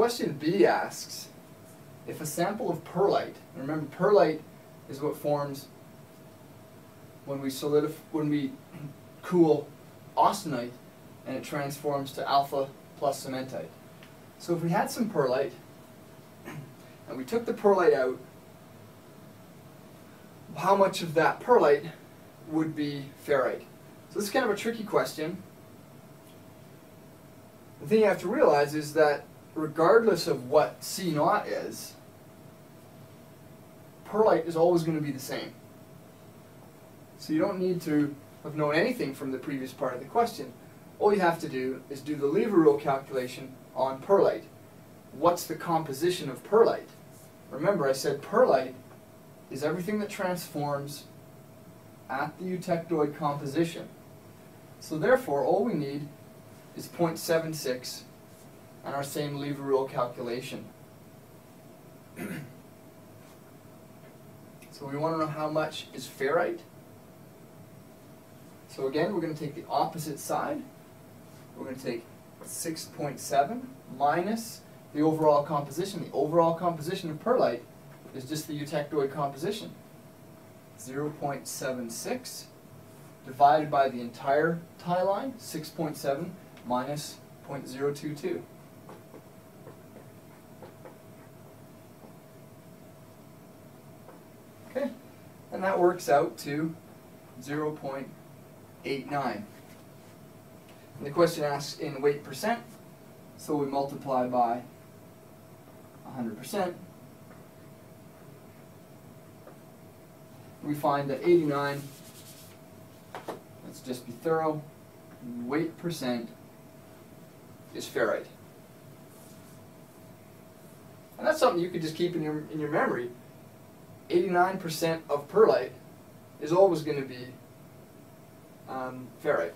question B asks, if a sample of pearlite, remember pearlite is what forms when we solidify, when we cool austenite and it transforms to alpha plus cementite. So if we had some pearlite and we took the pearlite out, how much of that pearlite would be ferrite? So this is kind of a tricky question. The thing you have to realize is that regardless of what C naught is, pearlite is always going to be the same. So you don't need to have known anything from the previous part of the question. All you have to do is do the lever rule calculation on pearlite. What's the composition of pearlite? Remember I said pearlite is everything that transforms at the eutectoid composition. So therefore all we need is 0.76 and our same lever rule calculation. so we want to know how much is ferrite. So again, we're going to take the opposite side. We're going to take 6.7 minus the overall composition. The overall composition of pearlite is just the eutectoid composition. 0.76 divided by the entire tie line, 6.7 minus 0.022. Okay, and that works out to 0.89. And the question asks in weight percent, so we multiply by 100%. We find that 89, let's just be thorough, weight percent is ferrite. And that's something you could just keep in your, in your memory. 89% of pearlite is always going to be um, ferrite.